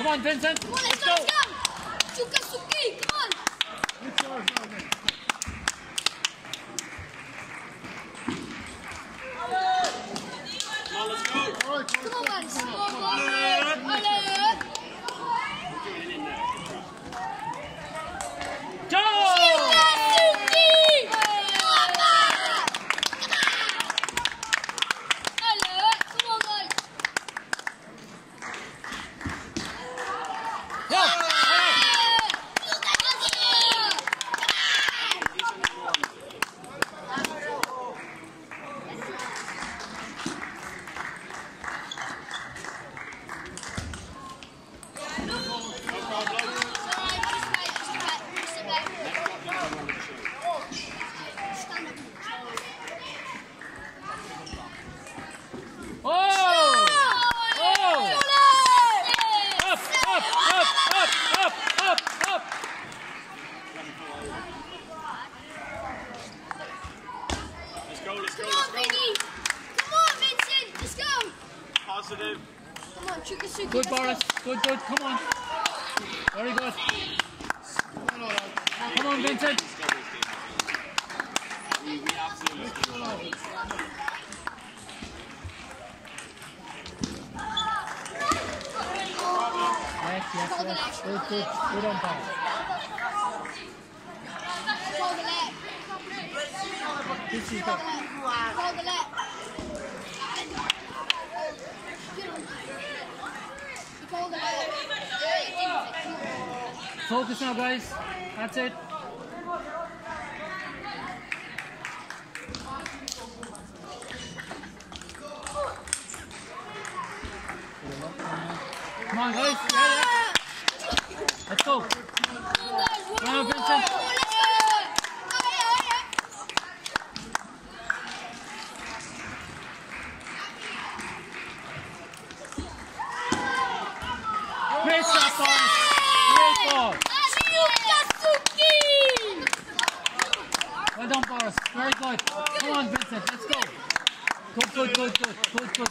Come on, Vincent. Come on, Let's let's go. go, let's go. Chuka Suki, come on. Come on. Come on, come on. Allez. Go! Chuka Suki. Papa. Allez, come on, guys. Yeah. Chuka Suki. Oh! Oh! Up, up, up, up, up, up, up. Let's go, let's go, Come on, let's go. Vinny! Come on, Vincent! Let's go! Positive. Come on, Chuka Suki. Good, let's Boris. Good, good. Come on. Very good. Come on, Vincent. We, we absolutely Yes, yes, yes. Good, good. Good on ball. The left. This is Call good. the left. Call the left. You call the left. Focus now, guys. That's it. Come on, guys. Let's go. Come on, Vincent. Well. Very good. Come on, Vincent. Let's go. Good, good, good, good, good, good.